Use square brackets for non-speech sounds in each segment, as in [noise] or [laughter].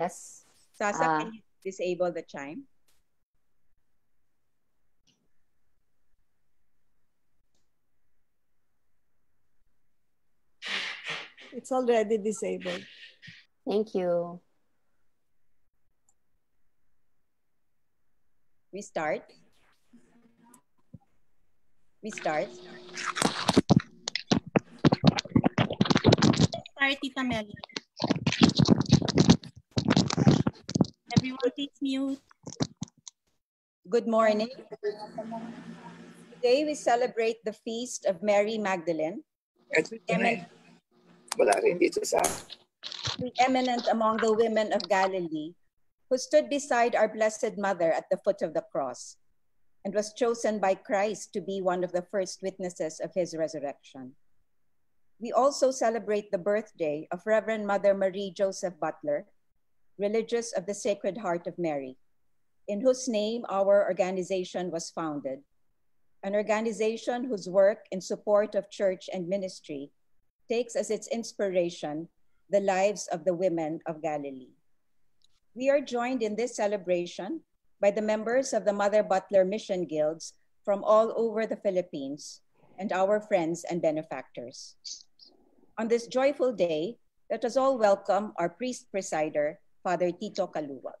Yes. Sasa, Ah. can you disable the chime? It's already disabled. Thank you. We start. We start. Start, Tita Melly. Everyone, please mute. Good morning. Today we celebrate the feast of Mary Magdalene, Ito ito na eminent, Wala rin dito sa... eminent among the women of Galilee, who stood beside our Blessed Mother at the foot of the cross and was chosen by Christ to be one of the first witnesses of his resurrection. We also celebrate the birthday of Reverend Mother Marie Joseph Butler, religious of the Sacred Heart of Mary, in whose name our organization was founded, an organization whose work in support of church and ministry takes as its inspiration the lives of the women of Galilee. We are joined in this celebration by the members of the Mother Butler Mission Guilds from all over the Philippines and our friends and benefactors. On this joyful day, let us all welcome our priest presider, Father Tito Caluag.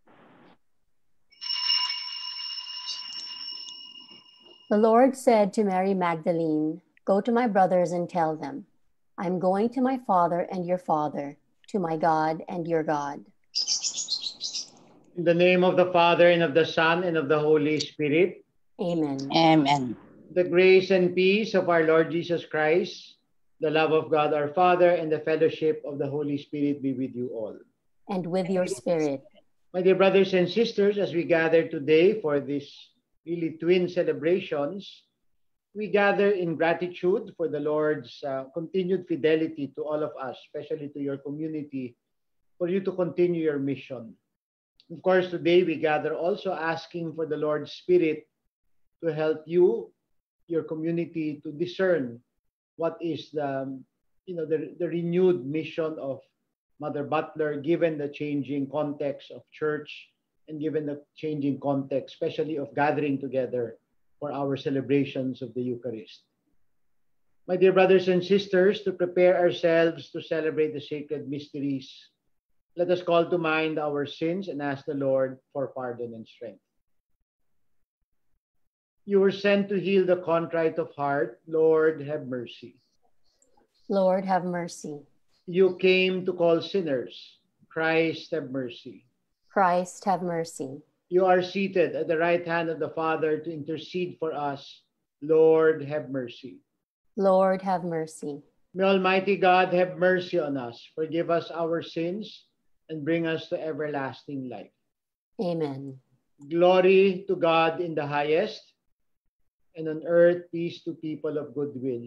The Lord said to Mary Magdalene, Go to my brothers and tell them, I'm going to my father and your father, to my God and your God. In the name of the Father, and of the Son, and of the Holy Spirit, Amen. Amen. the grace and peace of our Lord Jesus Christ, the love of God our Father, and the fellowship of the Holy Spirit be with you all. And with your spirit. My dear brothers and sisters, as we gather today for this really twin celebrations, we gather in gratitude for the Lord's uh, continued fidelity to all of us, especially to your community, for you to continue your mission. Of course, today we gather also asking for the Lord's Spirit to help you, your community, to discern what is the, you know, the, the renewed mission of Mother Butler, given the changing context of church and given the changing context, especially of gathering together for our celebrations of the Eucharist. My dear brothers and sisters, to prepare ourselves to celebrate the sacred mysteries, let us call to mind our sins and ask the Lord for pardon and strength. You were sent to heal the contrite of heart. Lord, have mercy. Lord, have mercy. You came to call sinners. Christ, have mercy. Christ, have mercy. You are seated at the right hand of the Father to intercede for us. Lord, have mercy. Lord, have mercy. May Almighty God have mercy on us, forgive us our sins, and bring us to everlasting life. Amen. Glory to God in the highest, and on earth peace to people of good will.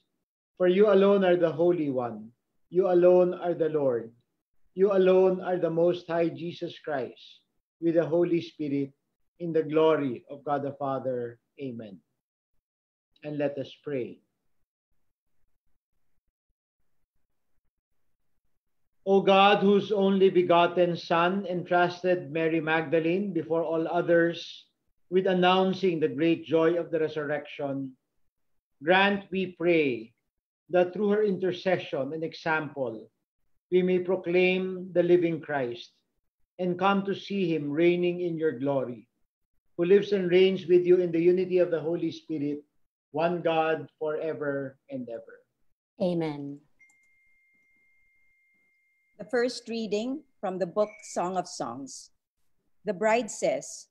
For you alone are the Holy One. You alone are the Lord. You alone are the Most High Jesus Christ, with the Holy Spirit, in the glory of God the Father. Amen. And let us pray. O God, whose only begotten Son entrusted Mary Magdalene before all others with announcing the great joy of the resurrection, grant, we pray, that through her intercession and example, we may proclaim the living Christ and come to see him reigning in your glory, who lives and reigns with you in the unity of the Holy Spirit, one God forever and ever. Amen. The first reading from the book Song of Songs. The bride says,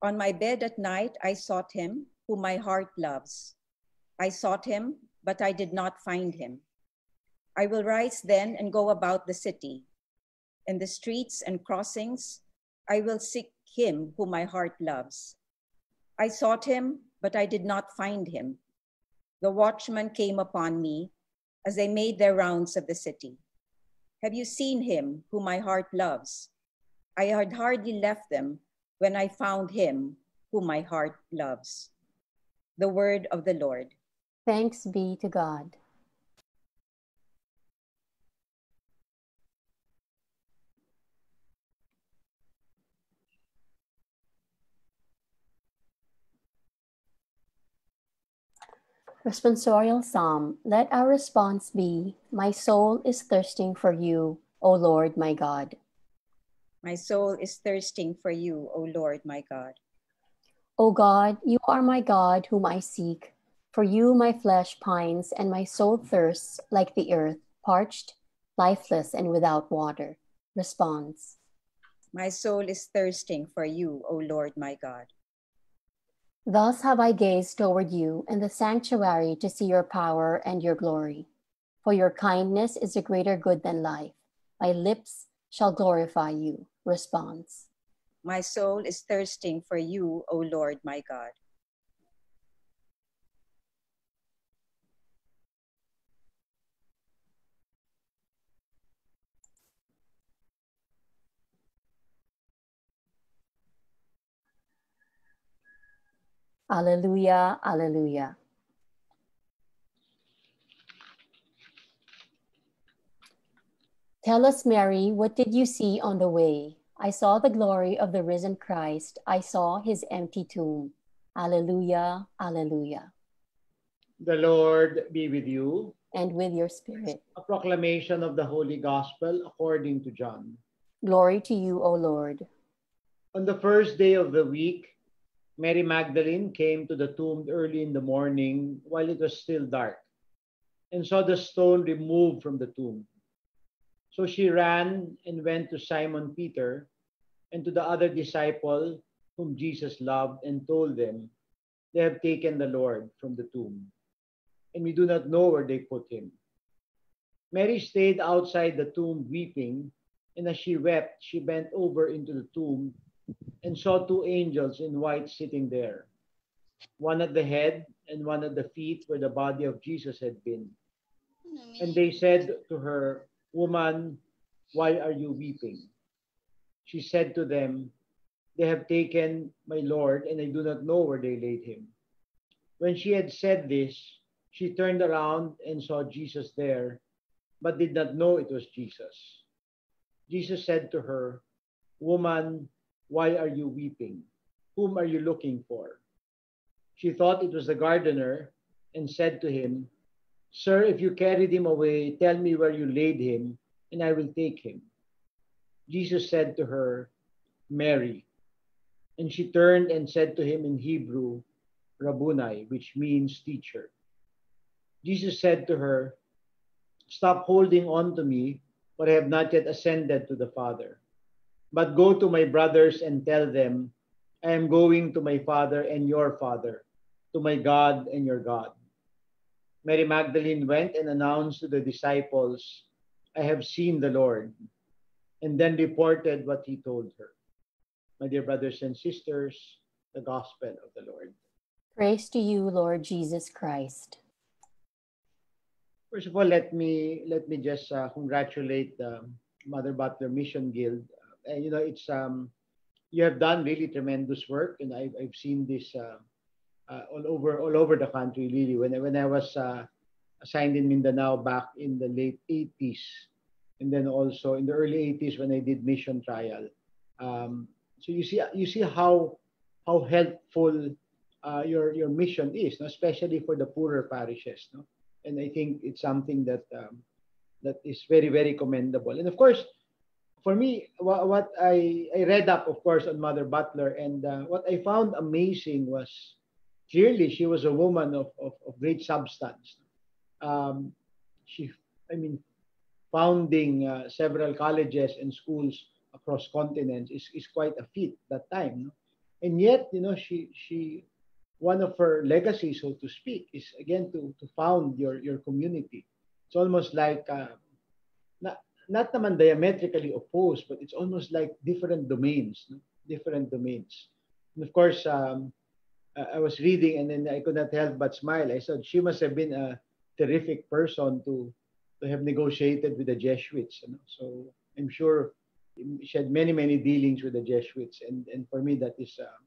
On my bed at night I sought him, whom my heart loves. I sought him, but I did not find him. I will rise then and go about the city, In the streets and crossings, I will seek him whom my heart loves. I sought him, but I did not find him. The watchmen came upon me as they made their rounds of the city. Have you seen him whom my heart loves? I had hardly left them when I found him whom my heart loves. The word of the Lord. Thanks be to God. Responsorial Psalm. Let our response be My soul is thirsting for you, O Lord my God. My soul is thirsting for you, O Lord my God. O God, you are my God whom I seek. For you my flesh pines and my soul thirsts like the earth, parched, lifeless, and without water. Response. My soul is thirsting for you, O Lord my God. Thus have I gazed toward you in the sanctuary to see your power and your glory. For your kindness is a greater good than life. My lips shall glorify you. Response. My soul is thirsting for you, O Lord my God. Alleluia, alleluia. Tell us, Mary, what did you see on the way? I saw the glory of the risen Christ. I saw his empty tomb. Alleluia, alleluia. The Lord be with you. And with your spirit. A proclamation of the Holy Gospel according to John. Glory to you, O Lord. On the first day of the week, Mary Magdalene came to the tomb early in the morning while it was still dark and saw the stone removed from the tomb. So she ran and went to Simon Peter and to the other disciple whom Jesus loved and told them, They have taken the Lord from the tomb, and we do not know where they put him. Mary stayed outside the tomb weeping, and as she wept, she bent over into the tomb and saw two angels in white sitting there, one at the head and one at the feet where the body of Jesus had been. And they said to her, Woman, why are you weeping? She said to them, They have taken my Lord, and I do not know where they laid him. When she had said this, she turned around and saw Jesus there, but did not know it was Jesus. Jesus said to her, Woman, why are you weeping? Whom are you looking for? She thought it was the gardener and said to him, Sir, if you carried him away, tell me where you laid him, and I will take him. Jesus said to her, Mary. And she turned and said to him in Hebrew, Rabboni, which means teacher. Jesus said to her, Stop holding on to me, for I have not yet ascended to the Father. But go to my brothers and tell them, I am going to my Father and your Father, to my God and your God. Mary Magdalene went and announced to the disciples, I have seen the Lord, and then reported what he told her. My dear brothers and sisters, the gospel of the Lord. Praise to you, Lord Jesus Christ. First of all, let me let me just uh, congratulate the Mother Butler Mission Guild. You know, it's um, you have done really tremendous work, and I've I've seen this uh, uh, all over all over the country. Really, when I, when I was uh, assigned in Mindanao back in the late 80s, and then also in the early 80s when I did mission trial. Um, so you see you see how how helpful uh, your your mission is, no? especially for the poorer parishes. No? and I think it's something that um, that is very very commendable. And of course, for me, what, what I I read up, of course, on Mother Butler, and uh, what I found amazing was clearly she was a woman of of, of great substance. Um, she, I mean, founding uh, several colleges and schools across continents is, is quite a feat that time. No? And yet, you know, she she one of her legacies, so to speak, is again to, to found your, your community. It's almost like uh, not naman diametrically opposed, but it's almost like different domains, no? different domains. And of course, um, I was reading and then I could not help but smile. I said she must have been a terrific person to to have negotiated with the Jesuits. You know? So I'm sure she had many many dealings with the Jesuits, and and for me that is uh,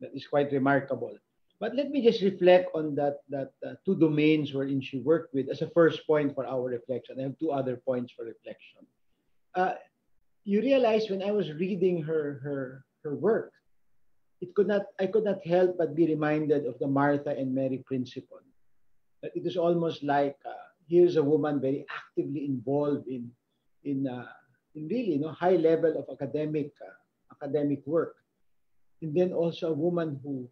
that is quite remarkable. But let me just reflect on that that uh, two domains wherein she worked with as a first point for our reflection. I have two other points for reflection. Uh, you realize when I was reading her her her work, it could not I could not help but be reminded of the Martha and Mary principle. That it is almost like uh, here's a woman very actively involved in in uh, in really you know high level of academic uh, academic work, and then also a woman who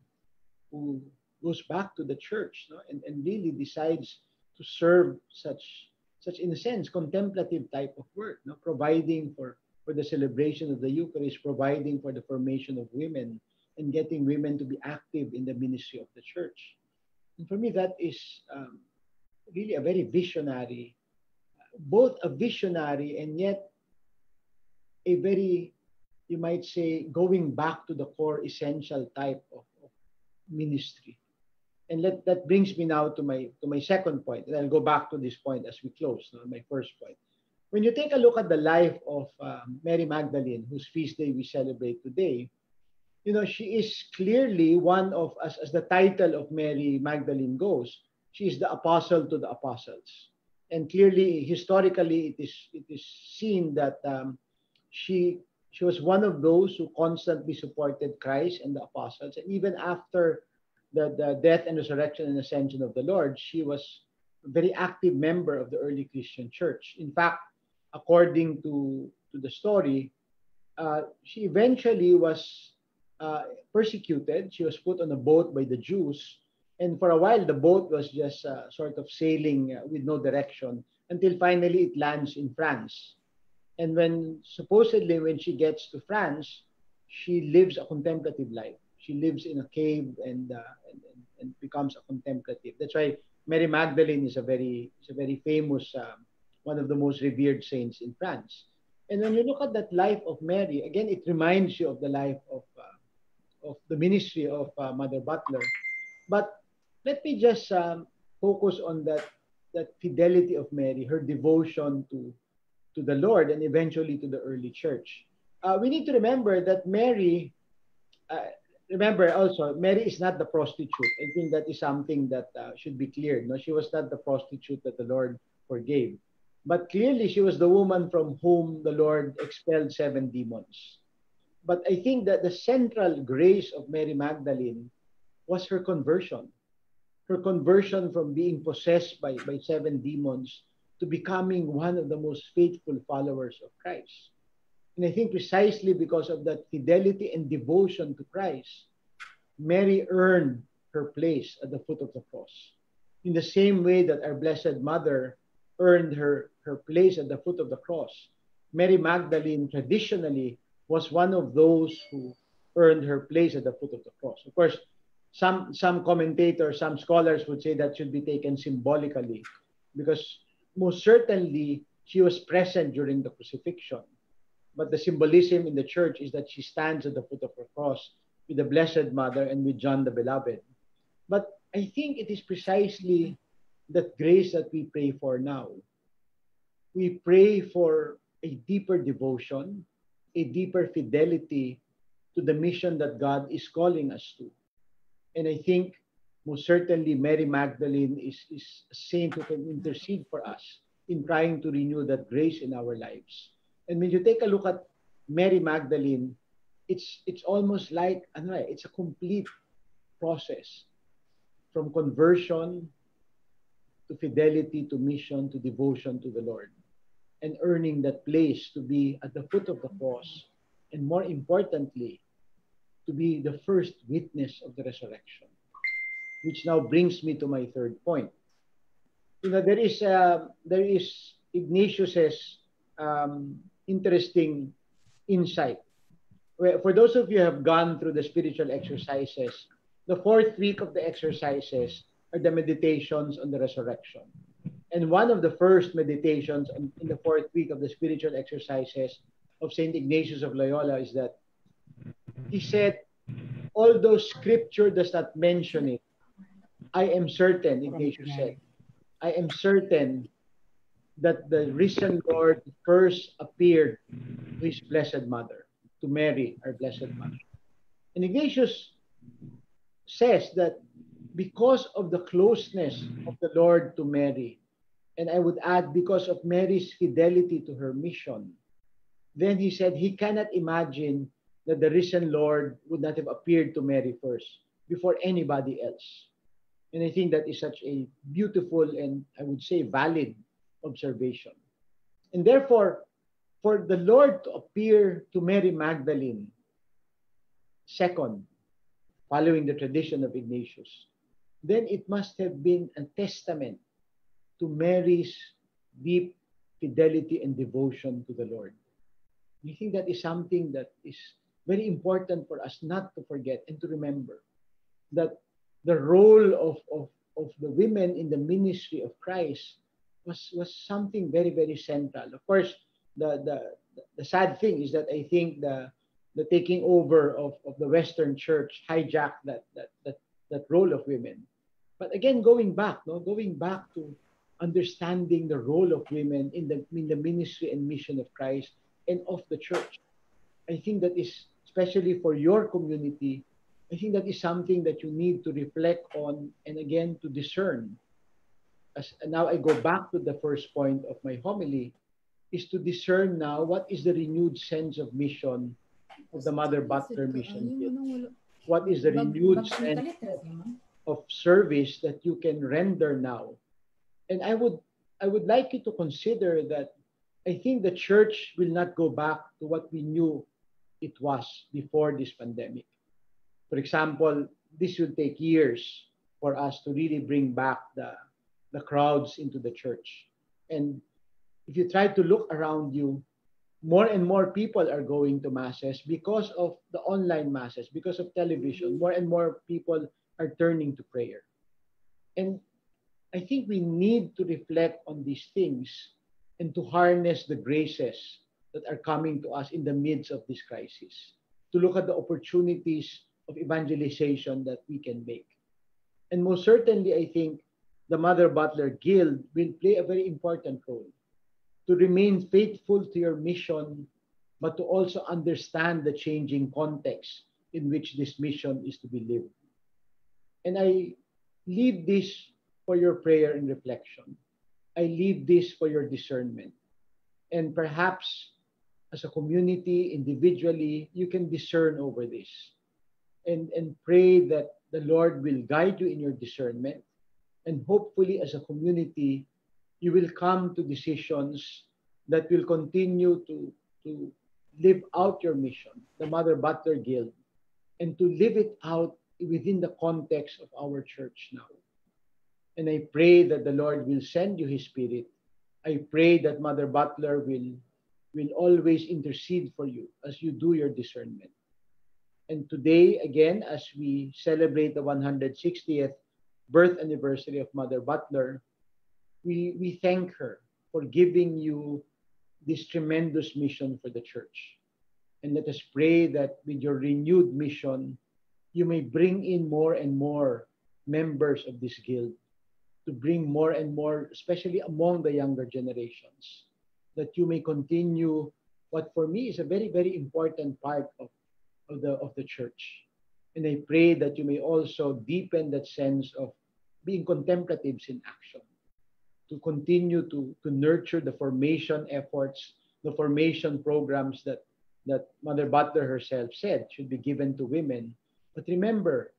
who goes back to the church no? and, and really decides to serve such such in a sense contemplative type of work no? providing for for the celebration of the eucharist providing for the formation of women and getting women to be active in the ministry of the church and for me that is um, really a very visionary both a visionary and yet a very you might say going back to the core essential type of ministry. And let, that brings me now to my to my second point, and I'll go back to this point as we close. No, my first point. When you take a look at the life of um, Mary Magdalene, whose feast day we celebrate today, you know she is clearly one of, as, as the title of Mary Magdalene goes, she is the apostle to the apostles, and clearly historically it is it is seen that um, she she was one of those who constantly supported Christ and the apostles. And even after the, the death and resurrection and ascension of the Lord, she was a very active member of the early Christian church. In fact, according to, to the story, uh, she eventually was uh, persecuted. She was put on a boat by the Jews. And for a while, the boat was just uh, sort of sailing uh, with no direction until finally it lands in France. And when supposedly when she gets to France, she lives a contemplative life. She lives in a cave and, uh, and, and becomes a contemplative. That's why Mary Magdalene is a very is a very famous um, one of the most revered saints in France. And when you look at that life of Mary, again, it reminds you of the life of uh, of the ministry of uh, Mother Butler. But let me just um, focus on that that fidelity of Mary, her devotion to to the Lord and eventually to the early church. Uh, we need to remember that Mary, uh, remember also, Mary is not the prostitute. I think that is something that uh, should be clear. No, she was not the prostitute that the Lord forgave. But clearly, she was the woman from whom the Lord expelled seven demons. But I think that the central grace of Mary Magdalene was her conversion. Her conversion from being possessed by, by seven demons to becoming one of the most faithful followers of Christ. And I think precisely because of that fidelity and devotion to Christ, Mary earned her place at the foot of the cross. In the same way that our Blessed Mother earned her, her place at the foot of the cross, Mary Magdalene traditionally was one of those who earned her place at the foot of the cross. Of course, some, some commentators, some scholars would say that should be taken symbolically because most certainly she was present during the crucifixion. But the symbolism in the church is that she stands at the foot of her cross with the Blessed Mother and with John the Beloved. But I think it is precisely that grace that we pray for now. We pray for a deeper devotion, a deeper fidelity to the mission that God is calling us to. And I think most certainly Mary Magdalene is, is a saint who can intercede for us in trying to renew that grace in our lives. And when you take a look at Mary Magdalene, it's it's almost like ano, eh, it's a complete process. From conversion to fidelity to mission to devotion to the Lord. And earning that place to be at the foot of the cross. And more importantly to be the first witness of the resurrection which now brings me to my third point. You know, there is uh, there is Ignatius's um, interesting insight. For those of you who have gone through the spiritual exercises, the fourth week of the exercises are the meditations on the resurrection. And one of the first meditations in the fourth week of the spiritual exercises of St. Ignatius of Loyola is that he said, although scripture does not mention it, I am certain, Ignatius said, I am certain that the risen Lord first appeared to his blessed mother, to Mary, our blessed mother. And Ignatius says that because of the closeness of the Lord to Mary, and I would add because of Mary's fidelity to her mission, then he said he cannot imagine that the risen Lord would not have appeared to Mary first before anybody else. And I think that is such a beautiful and I would say valid observation. And therefore, for the Lord to appear to Mary Magdalene, second, following the tradition of Ignatius, then it must have been a testament to Mary's deep fidelity and devotion to the Lord. I think that is something that is very important for us not to forget and to remember that the role of, of, of the women in the ministry of Christ was, was something very, very central. Of course, the, the, the sad thing is that I think the, the taking over of, of the Western church hijacked that, that, that, that role of women. But again, going back, no, going back to understanding the role of women in the, in the ministry and mission of Christ and of the church. I think that is, especially for your community, I think that is something that you need to reflect on and again to discern. As now I go back to the first point of my homily, is to discern now what is the renewed sense of mission of the Mother Butler mission. What is the renewed sense of service that you can render now? And I would I would like you to consider that I think the church will not go back to what we knew it was before this pandemic. For example, this will take years for us to really bring back the, the crowds into the church. And if you try to look around you, more and more people are going to masses because of the online masses, because of television. More and more people are turning to prayer. And I think we need to reflect on these things and to harness the graces that are coming to us in the midst of this crisis, to look at the opportunities of evangelization that we can make. And most certainly, I think the Mother Butler Guild will play a very important role to remain faithful to your mission, but to also understand the changing context in which this mission is to be lived. And I leave this for your prayer and reflection. I leave this for your discernment. And perhaps as a community, individually, you can discern over this and, and pray that the Lord will guide you in your discernment. And hopefully, as a community, you will come to decisions that will continue to, to live out your mission, the Mother Butler Guild, and to live it out within the context of our church now. And I pray that the Lord will send you His Spirit. I pray that Mother Butler will, will always intercede for you as you do your discernment. And today, again, as we celebrate the 160th birth anniversary of Mother Butler, we, we thank her for giving you this tremendous mission for the church. And let us pray that with your renewed mission, you may bring in more and more members of this guild to bring more and more, especially among the younger generations, that you may continue what for me is a very, very important part of, of, the, of the church. And I pray that you may also deepen that sense of being contemplatives in action, to continue to, to nurture the formation efforts, the formation programs that, that Mother Butler herself said should be given to women. But remember,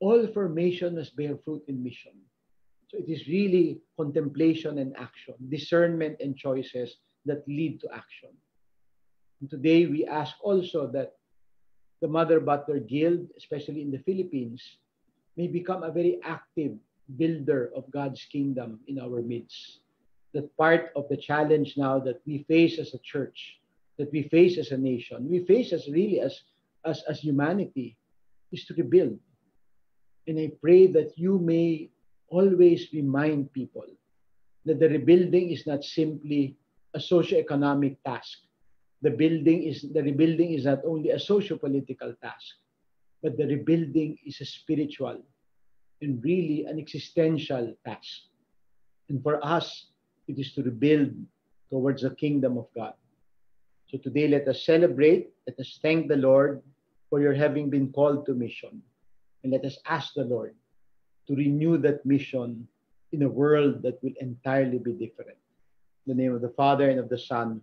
all formation must bear fruit in mission. So it is really contemplation and action, discernment and choices that lead to action. And today we ask also that the Mother Butler Guild, especially in the Philippines, may become a very active builder of God's kingdom in our midst. That part of the challenge now that we face as a church, that we face as a nation, we face as really as, as, as humanity, is to rebuild. And I pray that you may always remind people that the rebuilding is not simply a socio-economic task. The building is the rebuilding is not only a socio-political task, but the rebuilding is a spiritual and really an existential task. And for us, it is to rebuild towards the kingdom of God. So today, let us celebrate, let us thank the Lord for your having been called to mission. And let us ask the Lord to renew that mission in a world that will entirely be different. In the name of the Father, and of the Son,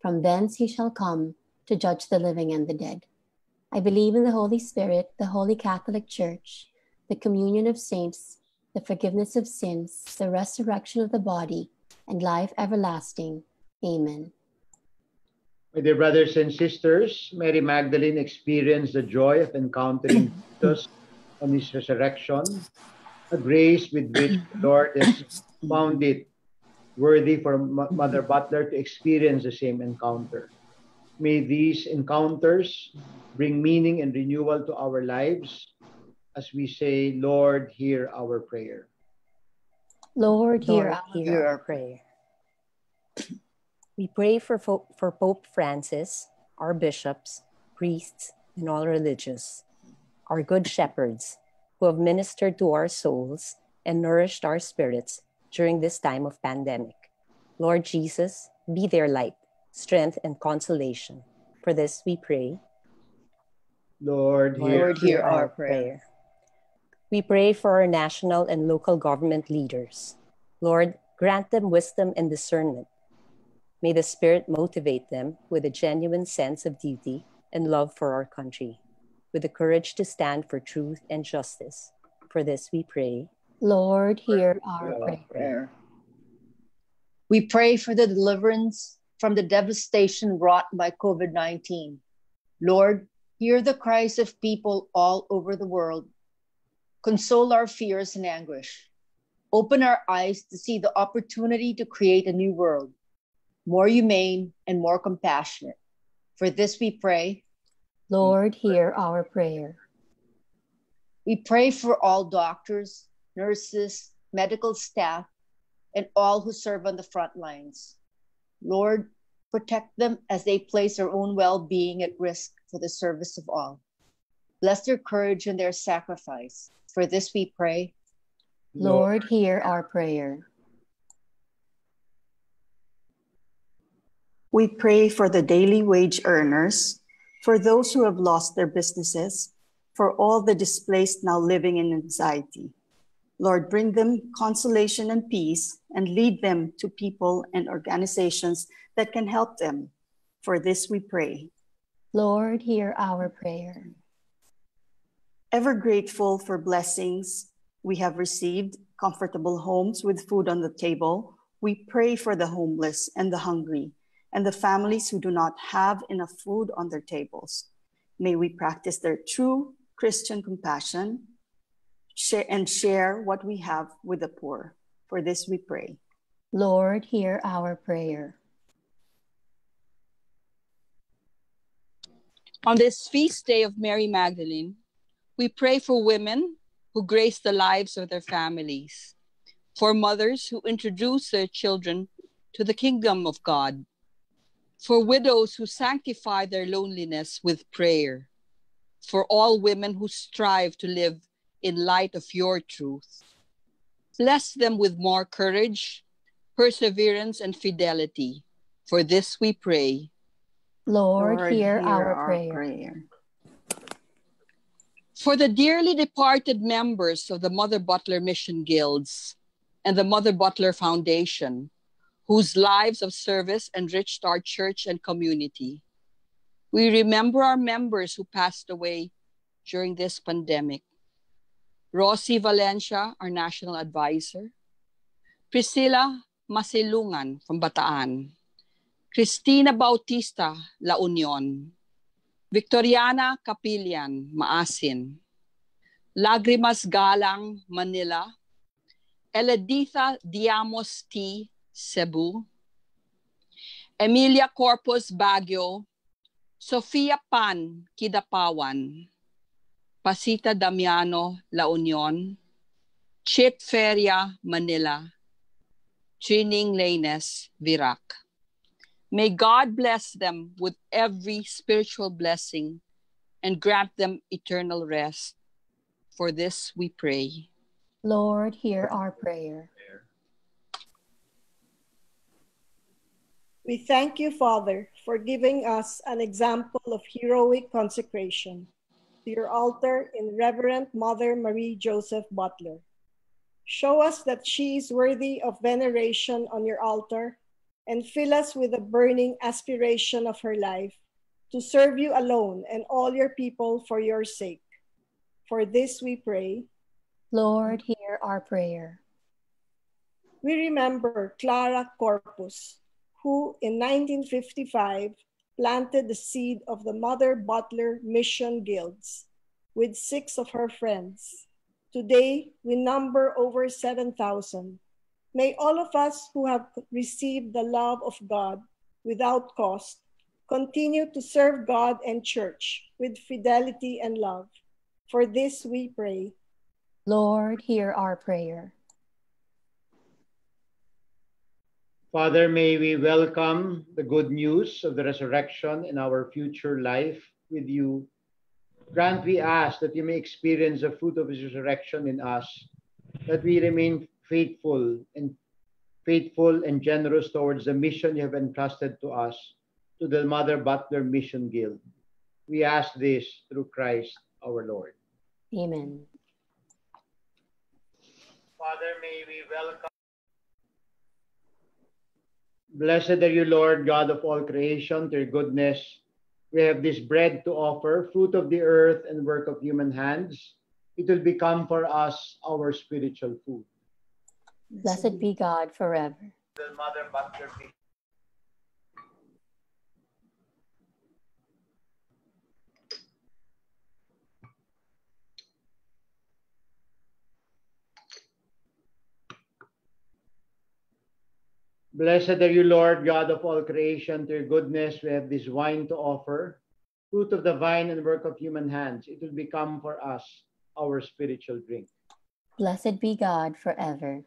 From thence he shall come to judge the living and the dead. I believe in the Holy Spirit, the Holy Catholic Church, the communion of saints, the forgiveness of sins, the resurrection of the body, and life everlasting. Amen. My dear brothers and sisters, Mary Magdalene experienced the joy of encountering [clears throat] Jesus on his resurrection, a grace with which the Lord has found it worthy for Mother Butler to experience the same encounter. May these encounters bring meaning and renewal to our lives as we say, Lord, hear our prayer. Lord, hear, Lord, our, hear our prayer. We pray for, for Pope Francis, our bishops, priests, and all religious, our good shepherds who have ministered to our souls and nourished our spirits during this time of pandemic. Lord Jesus, be their light, strength, and consolation. For this we pray. Lord, hear, Lord, hear our prayer. We pray for our national and local government leaders. Lord, grant them wisdom and discernment. May the Spirit motivate them with a genuine sense of duty and love for our country, with the courage to stand for truth and justice. For this we pray. Lord, hear our prayer. prayer. We pray for the deliverance from the devastation wrought by COVID 19. Lord, hear the cries of people all over the world. Console our fears and anguish. Open our eyes to see the opportunity to create a new world, more humane and more compassionate. For this we pray. Lord, hear our prayer. We pray for all doctors, nurses, medical staff, and all who serve on the front lines. Lord, protect them as they place their own well being at risk for the service of all. Bless their courage and their sacrifice. For this we pray. Lord, hear our prayer. We pray for the daily wage earners, for those who have lost their businesses, for all the displaced now living in anxiety. Lord, bring them consolation and peace and lead them to people and organizations that can help them. For this we pray. Lord, hear our prayer. Ever grateful for blessings we have received, comfortable homes with food on the table, we pray for the homeless and the hungry and the families who do not have enough food on their tables. May we practice their true Christian compassion share, and share what we have with the poor. For this we pray. Lord, hear our prayer. On this feast day of Mary Magdalene, we pray for women who grace the lives of their families, for mothers who introduce their children to the kingdom of God, for widows who sanctify their loneliness with prayer, for all women who strive to live in light of your truth. Bless them with more courage, perseverance, and fidelity. For this we pray. Lord, Lord, hear, hear our, our prayer. prayer. For the dearly departed members of the Mother Butler Mission Guilds and the Mother Butler Foundation, whose lives of service enriched our church and community, we remember our members who passed away during this pandemic. Rossi Valencia, our national advisor, Priscilla Masilungan from Bataan. Cristina Bautista, La Union. Victoriana Capillian, Maasin. Lagrimas Galang, Manila. Eleditha Diamos T, Cebu. Emilia Corpus Baguio. Sofia Pan, Kidapawan. Pasita Damiano, La Union. Chip Feria, Manila. Trining Lanes, Virac. May God bless them with every spiritual blessing and grant them eternal rest. For this we pray. Lord, hear our prayer. We thank you, Father, for giving us an example of heroic consecration to your altar in Reverend Mother Marie Joseph Butler. Show us that she is worthy of veneration on your altar and fill us with a burning aspiration of her life to serve you alone and all your people for your sake. For this we pray. Lord, hear our prayer. We remember Clara Corpus, who in 1955 planted the seed of the Mother Butler Mission Guilds with six of her friends. Today, we number over 7,000. May all of us who have received the love of God without cost continue to serve God and church with fidelity and love. For this we pray. Lord, hear our prayer. Father, may we welcome the good news of the resurrection in our future life with you. Grant, we ask that you may experience the fruit of his resurrection in us, that we remain faithful and faithful and generous towards the mission you have entrusted to us, to the Mother Butler Mission Guild. We ask this through Christ our Lord. Amen. Father, may we welcome. Blessed are you, Lord, God of all creation, to your goodness. We have this bread to offer, fruit of the earth and work of human hands. It will become for us our spiritual food. Blessed be God forever. The Mother Blessed are you, Lord, God of all creation. To your goodness, we have this wine to offer, fruit of the vine and work of human hands. It will become for us our spiritual drink. Blessed be God forever.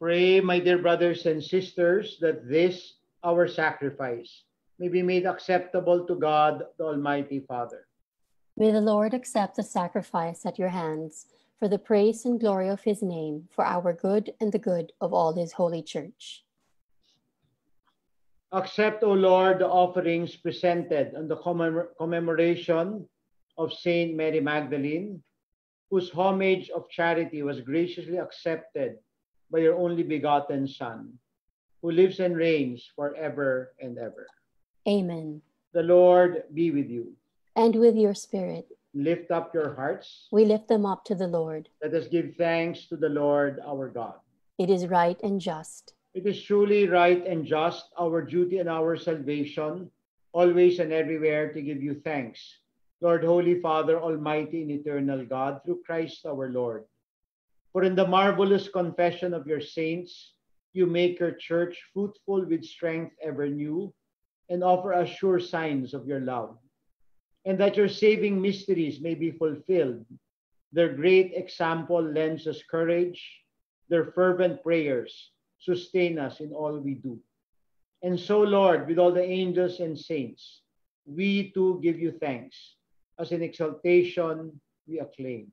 Pray, my dear brothers and sisters, that this, our sacrifice, may be made acceptable to God, the Almighty Father. May the Lord accept the sacrifice at your hands for the praise and glory of his name, for our good and the good of all his holy church. Accept, O Lord, the offerings presented on the commem- commemoration of Saint Mary Magdalene, whose homage of charity was graciously accepted by your only begotten Son, who lives and reigns forever and ever. Amen. The Lord be with you. And with your spirit, Lift up your hearts. we lift them up to the Lord. Let us give thanks to the Lord our God. It is right and just. It is truly right and just, our duty and our salvation, always and everywhere to give you thanks, Lord, Holy Father, Almighty and Eternal God, through Christ our Lord. For in the marvelous confession of your saints, you make your church fruitful with strength ever new, and offer us sure signs of your love. And that your saving mysteries may be fulfilled. Their great example lends us courage, their fervent prayers sustain us in all we do. And so, Lord, with all the angels and saints, we too give you thanks. As in exaltation, we acclaim.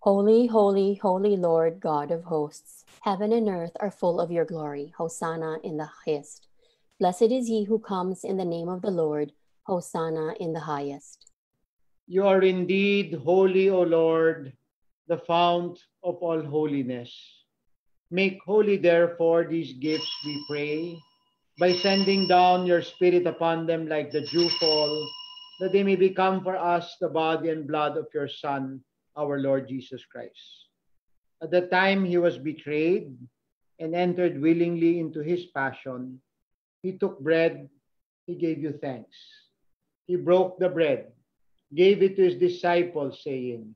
Holy, holy, holy Lord God of hosts, heaven and earth are full of your glory. Hosanna in the highest. Blessed is he who comes in the name of the Lord. Hosanna in the highest. You are indeed holy, O Lord, the fount of all holiness. Make holy, therefore, these gifts, we pray, by sending down your Spirit upon them like the dewfall, that they may become for us the body and blood of your Son, our Lord Jesus Christ. At the time he was betrayed and entered willingly into his passion, he took bread, he gave you thanks. He broke the bread, gave it to his disciples, saying,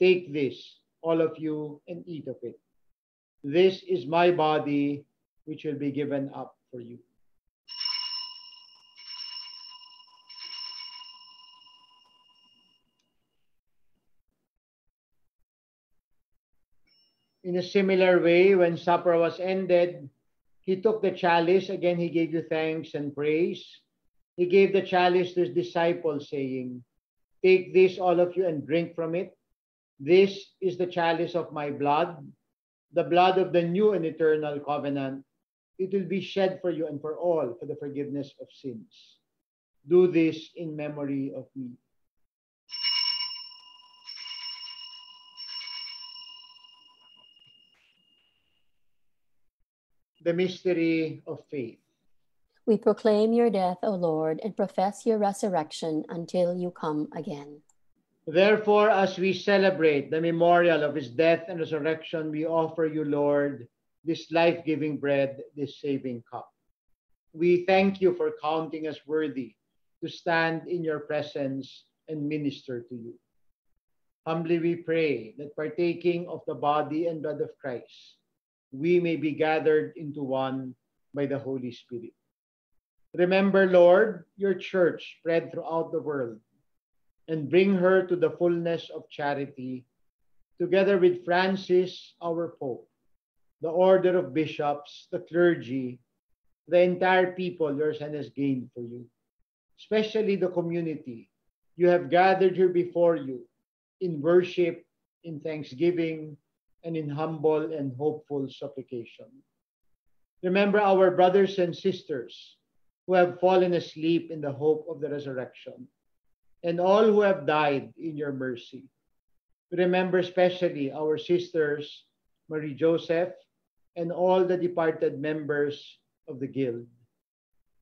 Take this, all of you, and eat of it. This is my body, which will be given up for you. In a similar way, when supper was ended, he took the chalice. Again, he gave you thanks and praise. He gave the chalice to his disciples, saying, Take this, all of you, and drink from it. This is the chalice of my blood, the blood of the new and eternal covenant. It will be shed for you and for all for the forgiveness of sins. Do this in memory of me. The mystery of faith. We proclaim your death, O Lord, and profess your resurrection until you come again. Therefore, as we celebrate the memorial of his death and resurrection, we offer you, Lord, this life giving bread, this saving cup. We thank you for counting us worthy to stand in your presence and minister to you. Humbly we pray that partaking of the body and blood of Christ, we may be gathered into one by the Holy Spirit. Remember, Lord, your church spread throughout the world and bring her to the fullness of charity, together with Francis, our Pope, the order of bishops, the clergy, the entire people your Son has gained for you, especially the community. You have gathered here before you in worship, in thanksgiving, and in humble and hopeful supplication. Remember our brothers and sisters who have fallen asleep in the hope of the resurrection, and all who have died in your mercy. Remember especially our sisters, Marie Joseph, and all the departed members of the guild.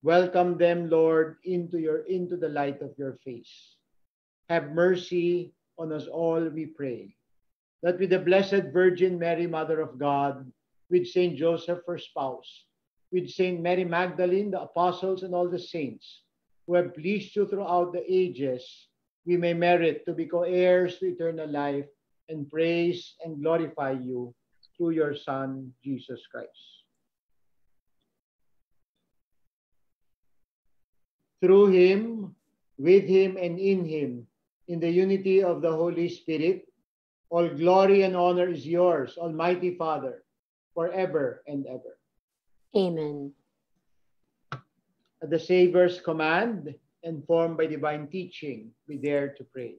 Welcome them, Lord, into your into the light of your face. Have mercy on us all, we pray. That with the Blessed Virgin Mary, Mother of God, with Saint Joseph, her spouse, with Saint Mary Magdalene, the apostles, and all the saints who have pleased you throughout the ages, we may merit to be co-heirs to eternal life and praise and glorify you through your Son, Jesus Christ. Through him, with him, and in him, in the unity of the Holy Spirit, all glory and honor is yours, Almighty Father, forever and ever. Amen. At the Savior's command, and formed by divine teaching, we dare to pray.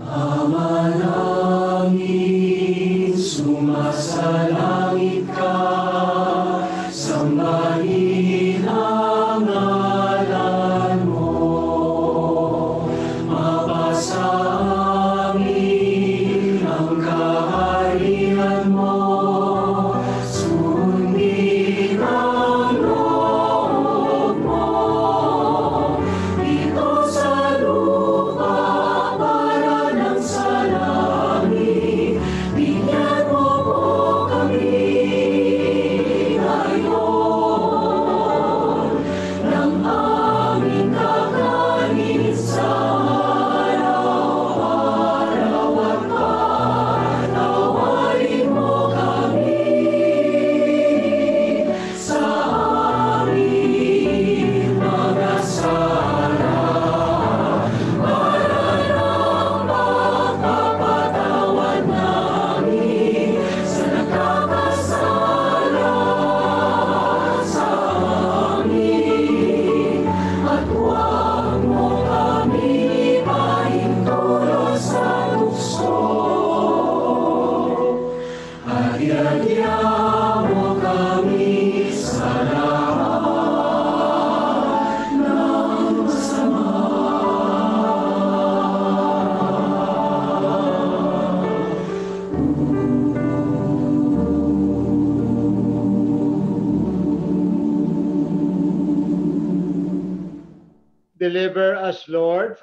Amalangin, sumasalangit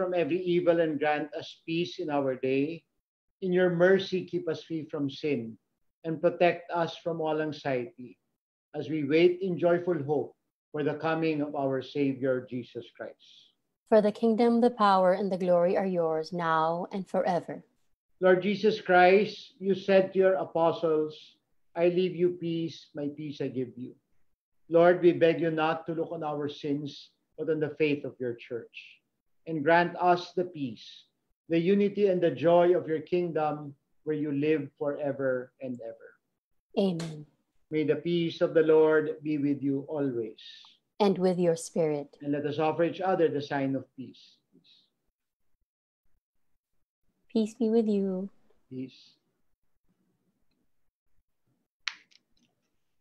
from every evil and grant us peace in our day. In your mercy, keep us free from sin and protect us from all anxiety as we wait in joyful hope for the coming of our Savior, Jesus Christ. For the kingdom, the power, and the glory are yours now and forever. Lord Jesus Christ, you said to your apostles, I leave you peace, my peace I give you. Lord, we beg you not to look on our sins, but on the faith of your church. And grant us the peace, the unity, and the joy of your kingdom where you live forever and ever. Amen. May the peace of the Lord be with you always. And with your spirit. And let us offer each other the sign of peace. Peace be with you. Peace.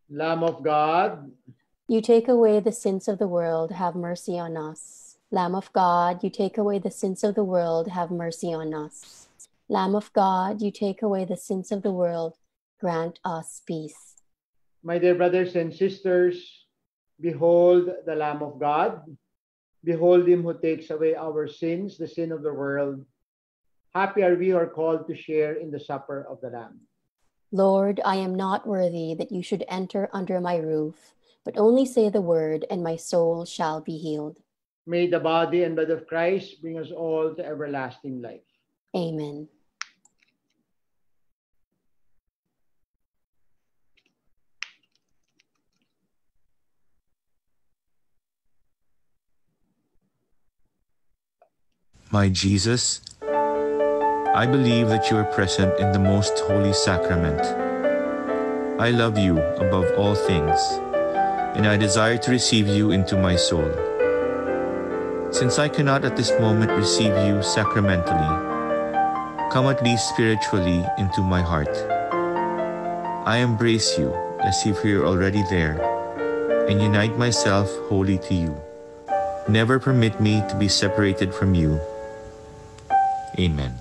Lamb of God, You take away the sins of the world, have mercy on us. Lamb of God, you take away the sins of the world, have mercy on us. Lamb of God, you take away the sins of the world, grant us peace. my dear brothers and sisters, behold the Lamb of God. Behold him who takes away our sins, the sin of the world. Happy are we who are called to share in the supper of the Lamb. Lord, I am not worthy that you should enter under my roof, but only say the word, and my soul shall be healed. May the body and blood of Christ bring us all to everlasting life. Amen. My Jesus, I believe that you are present in the most holy sacrament. I love you above all things, and I desire to receive you into my soul. Since I cannot at this moment receive you sacramentally, come at least spiritually into my heart. I embrace you as if you are already there, and unite myself wholly to you. Never permit me to be separated from you. Amen.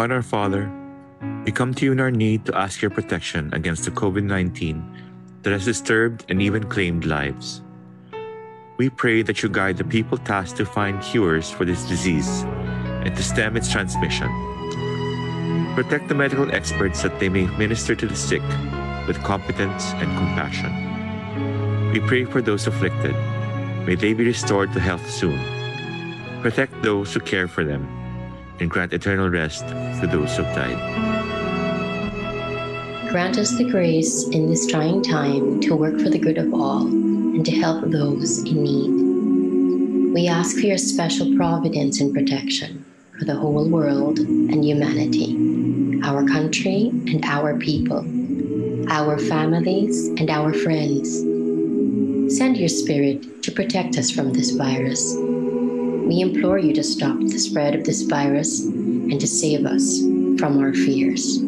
God our Father, we come to you in our need to ask your protection against the COVID 19 that has disturbed and even claimed lives. We pray that you guide the people tasked to find cures for this disease and to stem its transmission. Protect the medical experts that they may minister to the sick with competence and compassion. We pray for those afflicted. May they be restored to health soon. Protect those who care for them and grant eternal rest to those who have died. Grant us the grace in this trying time to work for the good of all and to help those in need. We ask for your special providence and protection for the whole world and humanity, our country and our people, our families and our friends. Send your spirit to protect us from this virus. We implore you to stop the spread of this virus and to save us from our fears.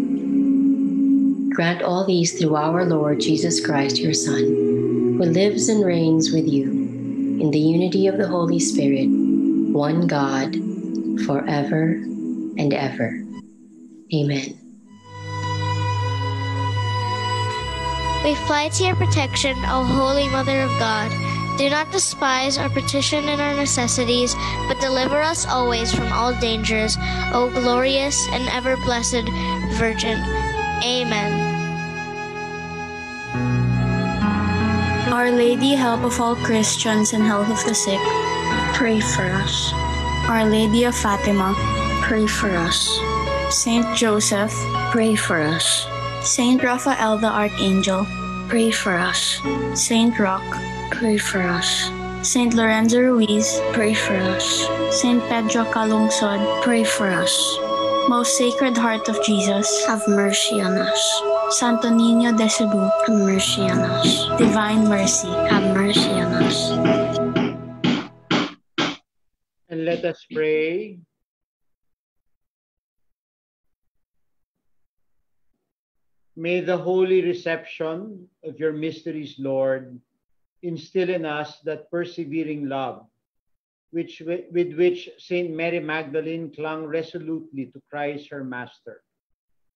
Grant all these through our Lord Jesus Christ, your Son, who lives and reigns with you in the unity of the Holy Spirit, one God, forever and ever. Amen. We fly to your protection, O Holy Mother of God. Do not despise our petition and our necessities, but deliver us always from all dangers, O glorious and ever blessed Virgin. Amen. Our Lady, help of all Christians and health of the sick, pray for us. Our Lady of Fatima, pray for us. Saint Joseph, pray for us. Saint Raphael the Archangel, pray for us. Saint Roch, pray for us. Saint Lorenzo Ruiz, pray for us. Saint Pedro Calungsod, pray for us. Most Sacred Heart of Jesus, have mercy on us. Santo Niño de Cebu, have mercy on us. Divine Mercy, have mercy on us. And let us pray. May the holy reception of your mysteries, Lord, instill in us that persevering love which, with which Saint Mary Magdalene clung resolutely to Christ her Master,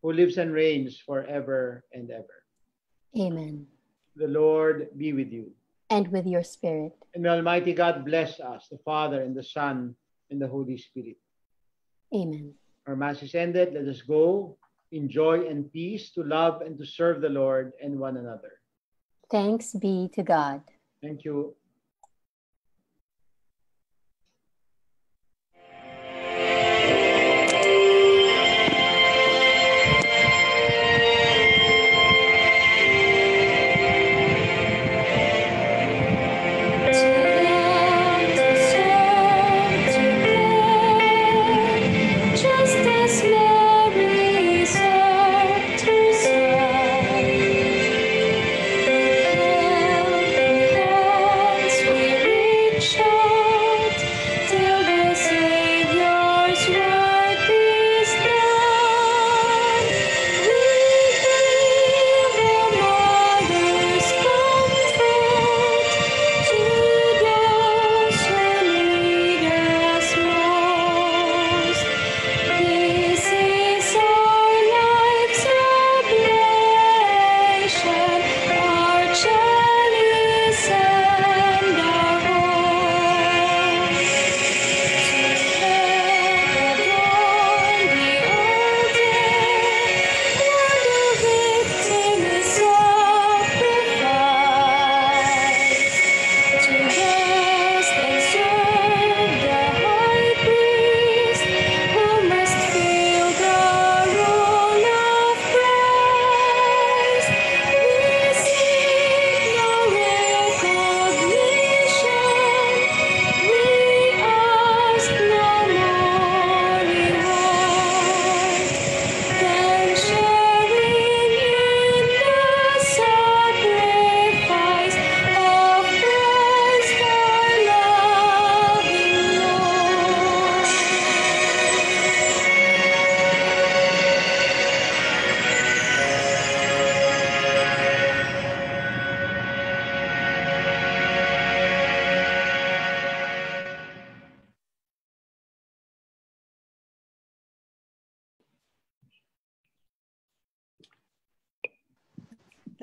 who lives and reigns forever and ever. Amen. The Lord be with you. And with your spirit. And may Almighty God bless us, the Father and the Son and the Holy Spirit. Amen. Our Mass is ended. Let us go in joy and peace to love and to serve the Lord and one another. Thanks be to God. Thank you.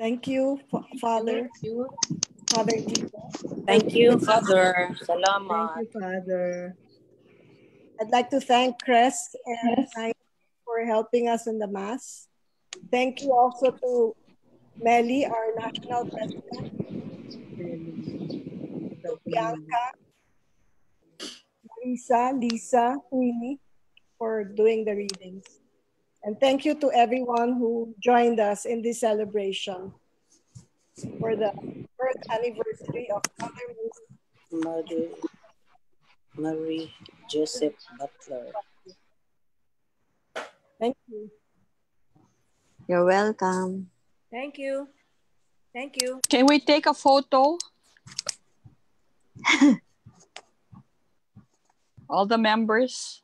Thank you, Fa- Father. Father Tito. Thank you, Father. Salamat. Thank you, Father. I'd like to thank Crest and Nine for helping us in the Mass. Thank you also to Melly, our national president, Bianca, Lisa, Lisa, Queenie for doing the readings. And thank you to everyone who joined us in this celebration for the birth anniversary of Mother Mother Marie Joseph Butler. Thank you. You're welcome. Thank you. Thank you. Can we take a photo? [laughs] All the members.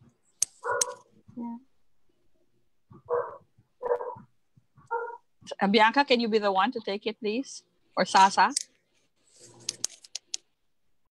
Uh, Bianca, can you be the one to take it, please? Or Sasa?